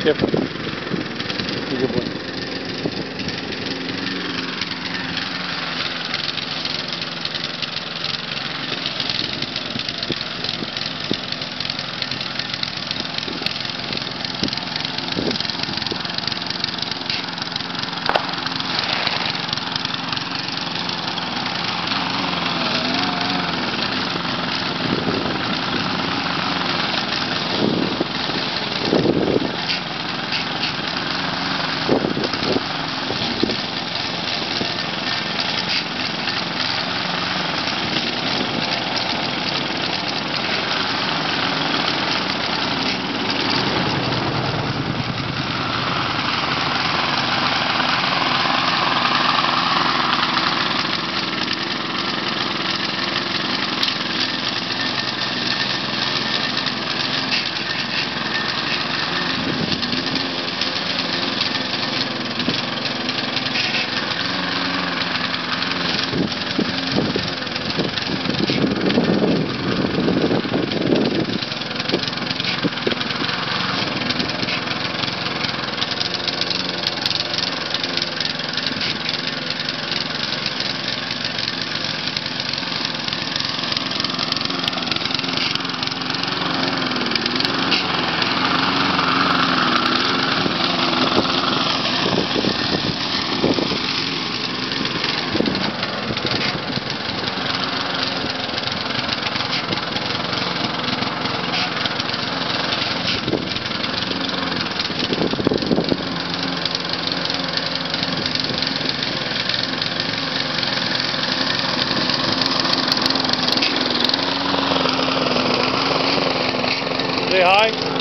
tempo. Tudo bom. Say hi?